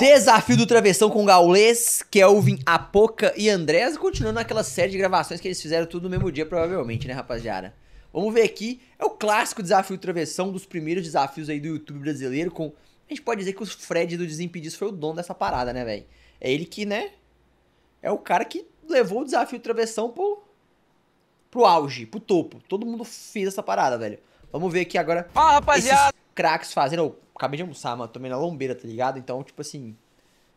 Desafio do Travessão com Gaulês, Kelvin, Apoca e Andrés, continuando aquela série de gravações que eles fizeram tudo no mesmo dia, provavelmente, né, rapaziada? Vamos ver aqui, é o clássico Desafio do Travessão, um dos primeiros desafios aí do YouTube brasileiro, com... A gente pode dizer que o Fred do Desimpedidos foi o dono dessa parada, né, velho? É ele que, né, é o cara que levou o Desafio do Travessão pro, pro auge, pro topo. Todo mundo fez essa parada, velho. Vamos ver aqui agora Fala, rapaziada! esses craques fazendo. Acabei de almoçar, mano. Tomei na lombeira, tá ligado? Então, tipo assim.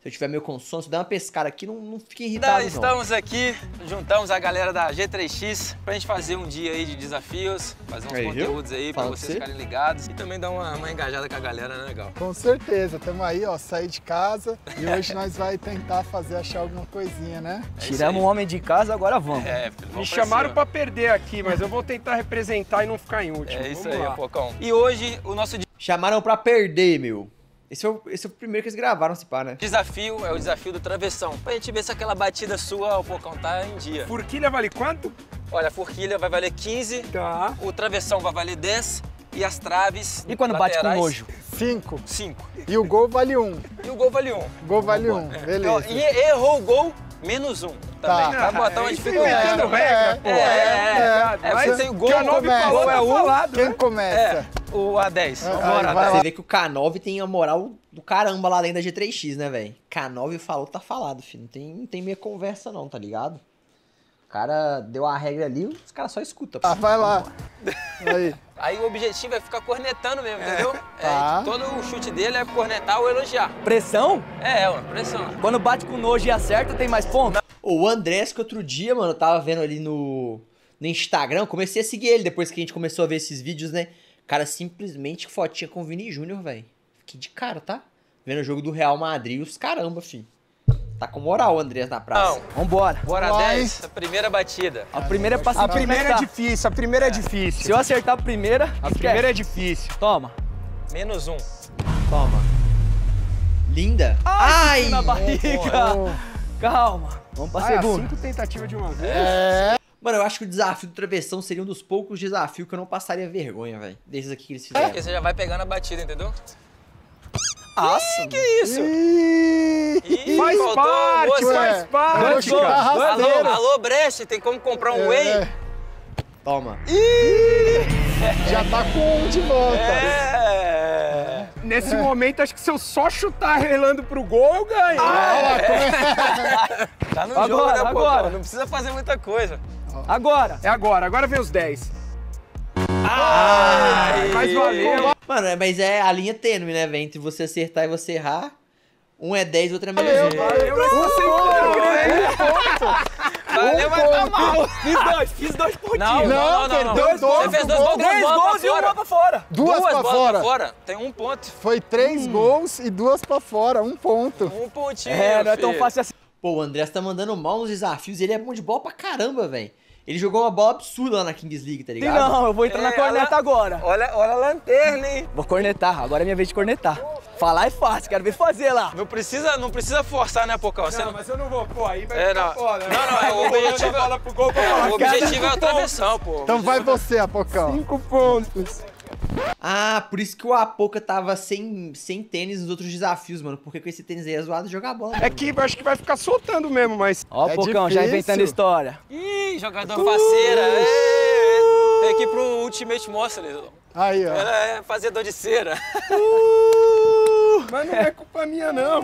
Se eu tiver meio com sono, se eu der uma pescada aqui, não, não fique irritado, não. Estamos aqui, juntamos a galera da G3X pra gente fazer um dia aí de desafios, fazer uns Aí, viu? conteúdos aí pra Fala pra vocês você. ficarem ligados e também dar uma, uma engajada com a galera, né, legal? Com certeza, estamos aí, ó, sair de casa e hoje nós vai tentar fazer achar alguma coisinha, né? É Tiramos um homem de casa, agora vamos. É, filho, Me vamos chamaram pra pra perder aqui, mas eu vou tentar representar e não ficar em último. É isso Vamos aí, lá. Pocão. E hoje o nosso Chamaram pra perder, meu. Esse é, o, esse é o primeiro que eles gravaram, se pá, né? desafio é o desafio do travessão. Pra gente ver se aquela batida sua, o Pocão, tá em dia. Forquilha vale quanto? Olha, a forquilha vai valer 15, Tá. o travessão vai valer 10 e as traves E quando bate com laterais, nojo? Cinco. 5. E o gol vale um. E o gol vale 1. O gol vale um, beleza. E errou o gol, menos 1 também. Tá. Vai botar uma Isso dificuldade. regra, pô. É, é, é, Mas você tem o gol, que a nove começa. falou é o falado, Quem né? começa? É, o A10. Ah, Vambora, vai A10. lá. Você vê que o K9 tem a moral do caramba lá dentro da G3X, né, velho? K9 falou, tá falado, filho. Não tem, não tem meia conversa, não, tá ligado? O cara deu a regra ali, os caras só escutam. Ah, vai lá. Aí. Aí o objetivo é ficar cornetando mesmo, entendeu? Tá. É, todo o chute dele é cornetar ou elogiar. Pressão? É, uma pressão. Quando bate com nojo e acerta, tem mais ponto? O Andrés, que outro dia, mano, eu tava vendo ali no, no Instagram, comecei a seguir ele depois que a gente começou a ver esses vídeos, né? Cara, simplesmente fotinha com o Vini Júnior, velho. Fiquei de cara, tá? Vendo o jogo do Real Madrid, os caramba, fi. Tá com moral o Andrés na praça. Não, Vambora. bora Vai. 10, a primeira batida. A primeira é pra A primeira é difícil, a primeira é difícil. Se eu acertar a primeira, A esquece. primeira é difícil. Toma. Menos 1. Toma. Linda. Ai, Ai! na barriga. Ô, Calma. Vamos pra é segunda. cinco tentativas de uma vez? É. Mano, eu acho que o desafio do travessão seria um dos poucos desafios que eu não passaria vergonha, velho. Desses aqui que eles fizeram. Porque você já vai pegando a batida, entendeu? Nossa, Que isso? Ih, Ih, Faz faltou parte, moça. faz parte. Alô, alô, Brecht, tem como comprar um whey? É, Toma. já tá com um de volta. É. Nesse momento, acho que se eu só chutar relando pro gol, eu ganho. Tá no Agora, jogo, né, agora. Não precisa fazer muita coisa. Agora. É agora, agora vem os 10. Ai, Mas valeu. Mano, é- mas é a linha tênue, né, velho? Entre você acertar e você errar. Um é 10, outro é menos Valeu, um. valeu. Eu não sei Valeu, mas tá mal. Fiz dois, fiz dois pontinhos. Não, não, não, não. não. perdeu dois, Você fez dois gols, duas Três gols pra e uma fora. pra fora. Duas, pra bolas fora. pra fora. Tem um ponto. Foi três gols e duas pra fora, um ponto. Um pontinho, É, não é tão fácil assim. Pô, o Andrés tá mandando mal nos desafios. Ele é bom de bola pra caramba, velho. Ele jogou uma bola absurda lá na Kings League, tá ligado? Não, eu vou entrar É, na corneta ela- agora. Olha, olha a lanterna, hein? Vou cornetar, agora é minha vez de cornetar. Falar é fácil, quero ver fazer lá. Não precisa, não precisa forçar, né, Pocão? Você Não, não... mas eu não vou, pô, aí vai É, ficar não. foda. né? Não, não, é, o Vou objetivo- bola pro gol falar, O objetivo é a travessão, pô. Então vai você, Apocão. Cinco pontos. Ah, por isso que o Apoca tava sem, sem tênis nos outros desafios, mano. Porque com esse tênis aí é zoado jogar bola. É mesmo, que eu acho que vai ficar soltando mesmo, mas... Ó, É o Pocão, já difícil. inventando história. Ih, jogador faceira. Ê, Tem que ir pro Ultimate Monster. Aí, ó. Ela é fazedor de cera. Mas não é culpa minha, não.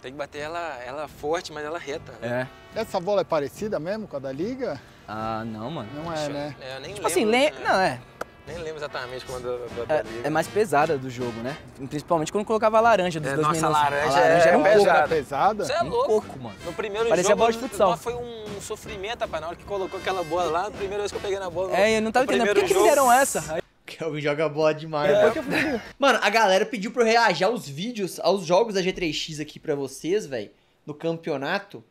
Tem que bater ela, ela forte, mas ela reta. né? É. Essa bola é parecida mesmo com a da Liga? Ah, não, mano. Não é, né? É, eu nem Tipo assim, lembro, lem... né? não, é. Nem lembro exatamente quando eu da, É, é mais pesada do jogo, né? Principalmente quando colocava a laranja dos É, dois nossa, minutos. laranja a laranja é era um pesada. Era pesada? Você é Um louco. coco, mano. No primeiro Parecia jogo, bola de futsal. foi um sofrimento, rapaz, na hora que colocou aquela bola lá, a primeira vez que eu peguei na bola. É, eu não tava entendendo. Por que, que fizeram essa? Aí, Kelvin joga bola demais, velho. que eu. Mano, a galera pediu pra eu reagir aos vídeos, aos jogos da G3X aqui pra vocês, velho, no campeonato.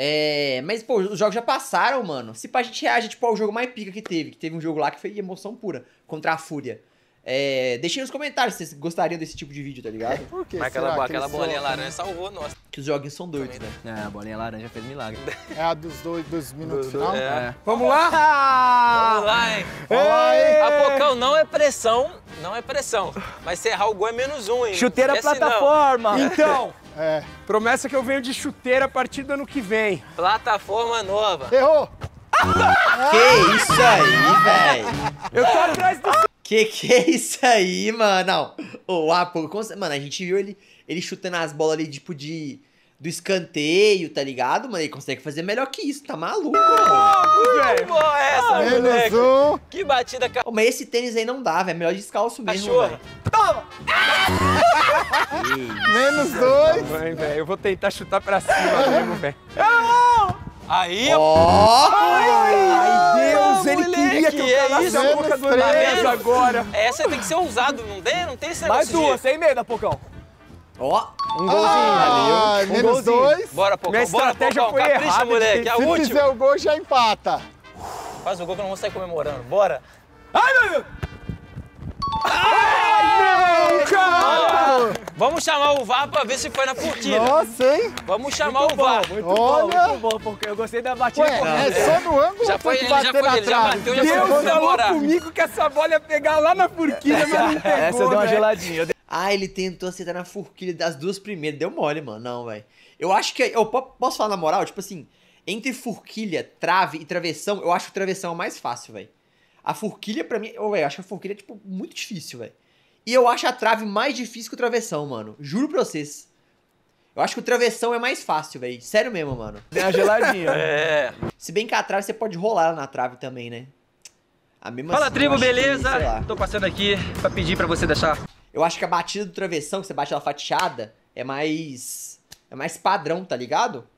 É. Mas, pô, os jogos já passaram, mano. Se pá, a gente reage, tipo, ao jogo mais pica que teve. Que teve um jogo lá que foi emoção pura contra a Fúria. É. Deixem nos comentários se vocês gostariam desse tipo de vídeo, tá ligado? Por quê? Mas aquela, aquela bolinha laranja salvou, nossa. Que os joguinhos são doidos, né? É, a bolinha laranja fez milagre. É a dos dois dos minutos Do- final? é. É. Vamos lá? Vamos lá, hein? Fala aí. Apocão não é pressão, não é pressão. Mas se errar o gol é menos um, hein? Chuteira não. plataforma. Então, É. Promessa que eu venho de chuteira a partir do ano que vem. Plataforma nova. Errou! Que isso aí, velho? Eu tô atrás do... Que que é isso aí, mano? Não. O Apo, mano, a gente viu ele, ele chutando as bolas ali, tipo, de. Do escanteio, tá ligado? Mano, ele consegue fazer melhor que isso, tá maluco, mano. velho. Boa essa, Menos moleque. um. Que batida ca... Ô, mas esse tênis aí não dá, velho. É melhor descalço mesmo, velho. Menos dois. Mãe, velho, eu vou tentar chutar pra cima mesmo, velho. Aí, ó. Ó! Ai, Deus, ele moleque, queria que eu é calasse isso? a boca do três. agora. Essa tem que ser ousado, não tem? Não tem esse negócio Mais duas, sem medo, Pocão. Ó! Um golzinho. Ah, Um menos golzinho. dois. Bora, Pocão, Minha bora, estratégia Pocão. foi Capricha, errada, moleque. A Se última. fizer o gol, já empata. Faz o gol que eu não vou sair comemorando. Bora. Ai, meu Deus. Ai, Vamos chamar o VAR pra ver se foi na forquilha. Nossa, hein? Vamos chamar o VAR. Muito Olha. bom, muito bom, porque eu gostei da batida. Ué, é só no ângulo Já foi, ele já foi, ele já bateu, já Porque foi Deus falou comigo que essa bola ia pegar lá na forquilha, mas não pegou, Essa deu uma velho. geladinha. Eu dei- Ah, ele tentou acertar na forquilha das duas primeiras. Deu mole, mano. Não, velho. Eu acho que. Eu po- posso falar na moral? Tipo assim, entre forquilha, trave e travessão, eu acho que o travessão é o mais fácil, velho. A forquilha, pra mim. Eu, acho que a forquilha é, tipo, muito difícil, velho. E eu acho a trave mais difícil que o travessão, mano. Juro pra vocês. Eu acho que o travessão é mais fácil, velho. Sério mesmo, mano. Dei uma geladinha. É. Se bem que a trave você pode rolar ela na trave também, né? A mesma Fala, assim, tribo, que, beleza? lá. Tô passando aqui pra pedir pra você deixar Eu acho que a batida do travessão, que você bate ela fatiada, é mais. É mais padrão, tá ligado?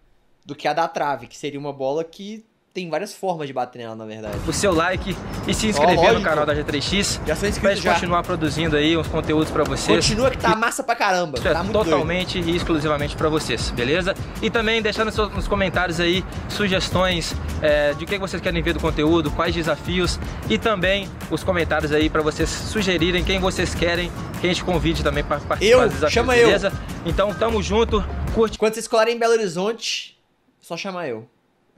Do que a da trave, que seria uma bola que tem várias formas de bater nela, na verdade. o seu like e se inscrever no lógico. canal da G3X Já sou pra inscrito já. continuar produzindo aí uns conteúdos pra vocês. Continua que tá massa pra caramba. Isso é Tá muito doido. totalmente e exclusivamente pra vocês, beleza? E também deixar nos, comentários aí sugestões é, de o que vocês querem ver do conteúdo, quais desafios e também os comentários aí pra vocês sugerirem quem vocês querem que a gente convide também pra participar Eu, dos desafios, chama eu. beleza? Então tamo junto, curte Quando vocês colarem em Belo Horizonte, só chamar eu.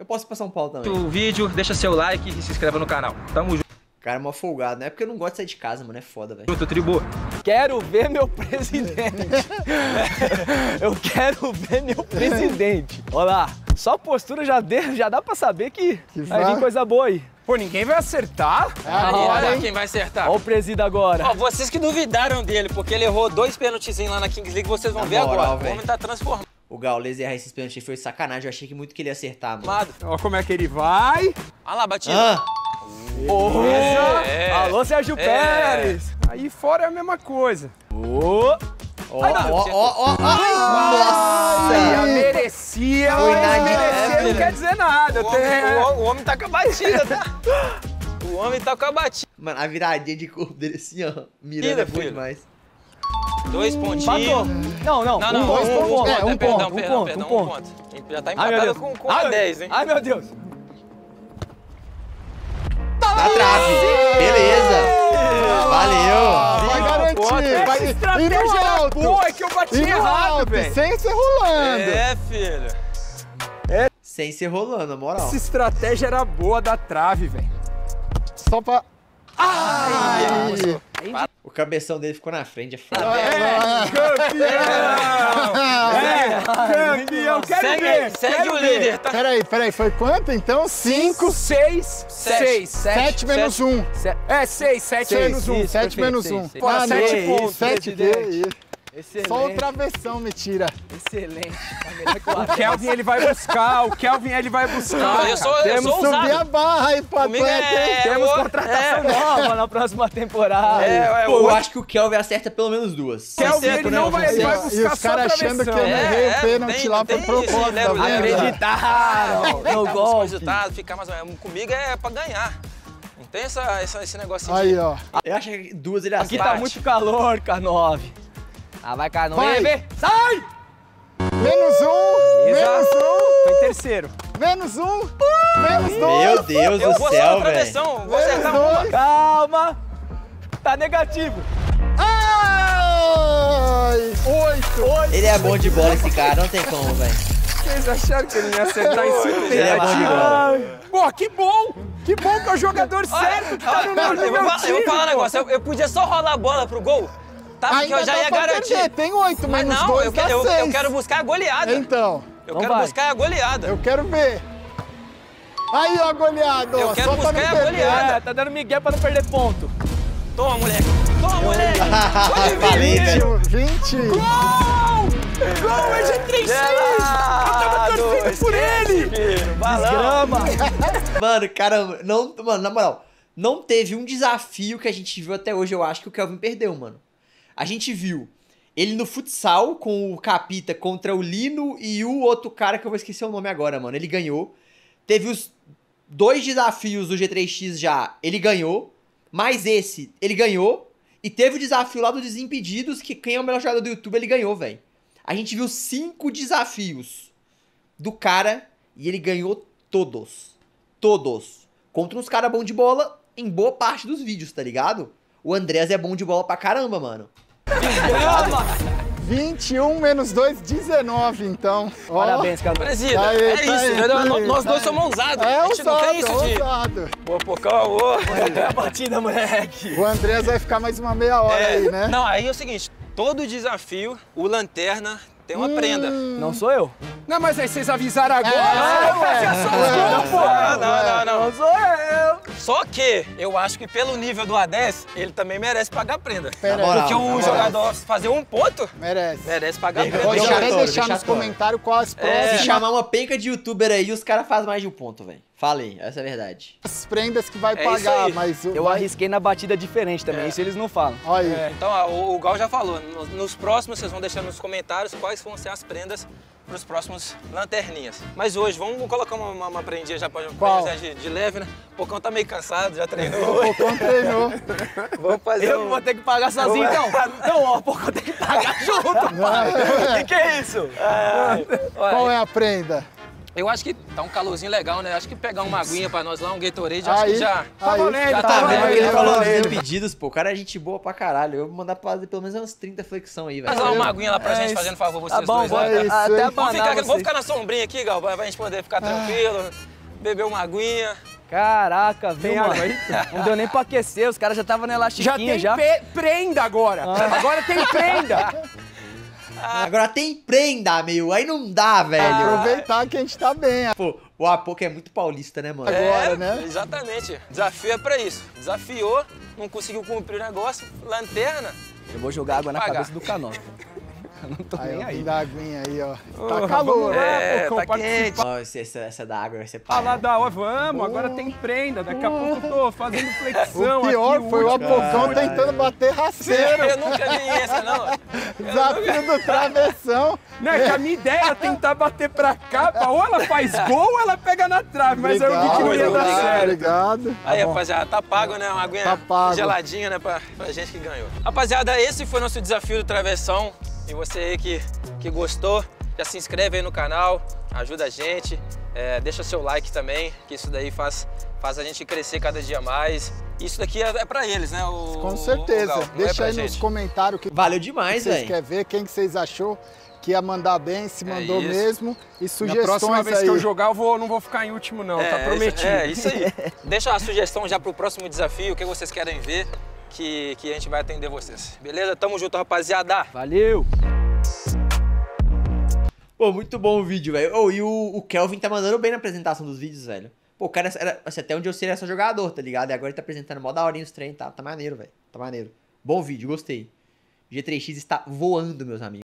Eu posso ir pra São Paulo também. o vídeo, deixa seu like e se inscreva no canal. Tamo Cara, é mó folgado. Não é porque eu não gosto de sair de casa, mano. É foda, velho. junto, tribu. Quero ver meu presidente. Eu quero ver meu presidente. Olha lá. Só a postura já, dê, já dá pra saber que, Que vai vir coisa boa aí. Pô, ninguém vai acertar? É agora, Olha quem vai acertar. Olha o presídio agora. Ó, vocês que duvidaram dele, porque ele errou dois pênaltizinhos lá na Kings League, vocês vão Na ver moral, agora. velho. O homem tá transformado. O Gaules errar esses pênaltis foi sacanagem. Eu achei que muito que ele ia acertar, mano. Ó como é que ele vai. Olha lá, batida. Ah, É. Alô, Sérgio É. Pérez. Aí fora é a mesma coisa. Ô. ó, ó, ó, ó. Ai, nossa! Ela merecia, Foi mas merecer não quer dizer nada. O homem, Tem- o- o homem tá com a batida, tá? O homem tá com a batida. Mano, a viradinha de corpo dele assim, ó. Mirando é bom filho. Dois pontinhos. Não, não. Não, não, um ponto, um, um ponto. ponto, É, um perdão, ponto, um perdão, ponto, perdão, um um ponto. Já tá empatado com, com Ai, a meu- 10, hein? Ai, meu Deus. Na trave. Beleza. Valeu. Vai garantir. Vai... E estratégia alto. boa, é que eu bati E no errado, velho. sem ser rolando. É, filho. Sem ser rolando, na moral. Essa estratégia era boa da trave, velho. Só pra... Ai! O cabeção dele ficou na frente, é foda. É, campeão, quero Segue, ver. segue quero o ver. líder, tá? Peraí, peraí, foi quanto então? Cinco, Seis, seis. sete menos um. É, seis, sete Seis, menos um. isso, sete perfeito, menos seis, um. seis. Pô, Ah, sete pontos, Sete Excelente. Só o travessão me tira. Excelente. Tá o. Kelvin ele vai buscar, o Kelvin ele vai buscar. Não, eu sou, eu Temos sou que subir a ousado. barra aí pro Comigo atleta, hein? é... Temos o- contratação é, Nova na próxima temporada. é, é, Pô, eu acho que o Kelvin acerta pelo menos duas. Kelvin Certo, ele né, não vai, ele vai Fonseca? E buscar os caras achando que eu não errei É, o pênalti lá, tem propósito, tá lero- Acreditaram no Buscar os golpe. resultados, ficar mais ou menos. Comigo é pra ganhar. Não tem essa, essa- esse negócio Aí, ó. Eu acho que duas ele Aqui acerta. tá Bate. muito calor, K9. Ah, vai, K9. Vai. Vem, Sai! Menos um, menos um, Foi terceiro. menos um, menos dois. Meu Deus Eu do vou céu, velho. vou Menos acertar uma. dois. Calma. Tá negativo. Ai! Oito. Ele é bom de bola, esse cara. Não tem como, velho. Vocês acharam que ele ia acertar em cima Ele é bom de bola. Pô, que bom! Que bom que é o jogador certo que tá no meu, falar, eu vou time, falar um negócio, eu, eu podia só rolar a bola pro gol tá, porque Ainda eu já ia garantir. perder, Tem oito, Mas menos não, dois eu, dá eu- seis. eu quero buscar a goleada. Então, eu Então quero vai. buscar a goleada. eu quero ver. Aí, ó, goleado. Eu ó, quero só buscar a perder. goleada. É, tá dando migué pra não perder ponto. Toma, moleque. Toma, moleque. Falei, velho. 20. Gol, é G3X! Eu tava torcendo por ele. Balão. Mano, caramba, não, mano, na moral, não teve um desafio que a gente viu até hoje, eu acho que o Kelvin perdeu, mano. A gente viu ele no futsal com o Capita contra o Lino e o outro cara que eu vou esquecer o nome agora, mano. Ele ganhou. Teve os dois desafios do G3X já, ele ganhou. Mais esse, ele ganhou. E teve o desafio lá do Desimpedidos, que quem é o melhor jogador do YouTube, ele ganhou, velho. A gente viu cinco desafios do cara e ele ganhou todos. Todos. Contra uns caras bons de bola em boa parte dos vídeos, tá ligado? O Andrés é bom de bola pra caramba, mano. 21 menos 2, 19, então. Parabéns, cara. Presida, Tá aí, é tá isso, aí, tá Nós tá dois aí. somos ousados. É ousado, tem isso de... ousado. Pô, pocão, ô. É a batida, moleque. O Andrés vai ficar mais uma meia hora É, aí, né? Não, aí é o seguinte, todo desafio, o Lanterna tem uma Hum. prenda. Não sou eu. Não, mas aí vocês avisaram agora. É, os gols, pô. Não, não, não, não. Não sou eu. Só que eu acho que pelo nível do A10, ele também merece pagar a prenda. Porque o moral. jogador fazer um ponto, Merece. merece pagar prenda. Pode até deixar deixa nos comentários quais Se próximas chamar uma penca de youtuber aí, os caras fazem mais de um ponto, velho. Falei, essa é a verdade. prendas que vai É pagar, mas... o- Eu vai- arrisquei na batida diferente também, isso eles não falam. Olha aí. Então, ó, o, o Gal já falou, nos, nos próximos vocês vão deixar nos comentários quais vão ser as prendas para os próximos lanterninhas. Mas hoje, vamos colocar uma, uma, uma prendinha já para de, de leve, né? O Pocão tá meio cansado, já treinou. O Pocão treinou. vamos fazer Eu um... vou ter que pagar sozinho, então. Não, ó, pô, eu tenho que pagar junto, pai. O que, que é isso? Qual é a prenda? Eu acho que tá um calorzinho legal, né? Acho que pegar uma aguinha pra nós lá, um Gatorade, acho Aí, que já... Tá aí. valendo, Já tá tá Tá vendo? valendo. Ele tá falou valendo. dos pedidos, pô. O cara é gente boa pra caralho. Eu vou mandar pra fazer pelo menos umas 30 flexão aí, Faz velho. lá uma aguinha lá pra É gente, isso. fazendo favor, vocês Tá bom, dois. É isso, até? Vamos ficar, vamos ficar na sombrinha aqui, Gal, pra gente poder ficar tranquilo, beber uma aguinha. Caraca, viu, Tem mano? água aí? Não deu nem pra aquecer, os caras já estavam na Já elastiquinha tem já. pe- prenda agora. Agora tem prenda. Agora tem prenda, meu. Aí não dá, velho. Aproveitar que a gente tá bem Pô, o Apoca é muito paulista, né, mano? agora, É, né? Exatamente. Desafio é pra isso. Desafiou, não conseguiu cumprir o negócio, lanterna. Eu vou jogar água na Pagar. cabeça do canota. Não tô Aí, nem ó, aí. da aguinha aí, ó. Ô, Tá calor. lá, É, Pocão, tá. Ó, esse- essa, essa da água vai ser Ah, lá da hora, vamos, agora tem prenda. Daqui a pouco eu tô fazendo flexão O pior aqui, foi o. Apocão tentando bater rasteiro. Eu nunca vi essa, não. Desafio do travessão. Não, é que a minha ideia era tentar bater pra cá, pra ou ela faz gol ou ela pega na trave, mas eu vi que não ia dar certo. Obrigado. Aí, rapaziada, tá pago, né? Uma aguinha Tá geladinha, né? Pra, pra gente que ganhou. Rapaziada, esse foi nosso desafio do Travessão. E você aí que, que gostou, já se inscreve aí no canal, ajuda a gente, é, deixa seu like também, que isso daí faz, faz a gente crescer cada dia mais. Isso daqui é, é pra eles, né? O, Com o certeza. Não é Deixa pra aí nos gente. comentários o que Valeu demais, vocês velho. querem ver, quem que vocês achou que ia mandar bem, se É mandou isso. mesmo. E Na sugestões próxima vez aí. que eu jogar, eu vou, não vou ficar em último, não. tá É, prometido. É, isso aí. Deixa a sugestão já pro próximo desafio, o que vocês querem ver, que, que a gente vai atender vocês. Beleza? Tamo junto, rapaziada. Valeu! Pô, muito bom o vídeo, velho. Oh, e o, o Kelvin tá mandando bem na apresentação dos vídeos, velho. Pô, o cara era, assim, até onde eu sei ele era só jogador, tá ligado? E agora ele tá apresentando mó daorinha os treinos, tá, tá maneiro, velho. Tá maneiro. Bom vídeo, gostei. G3X está voando, meus amigos.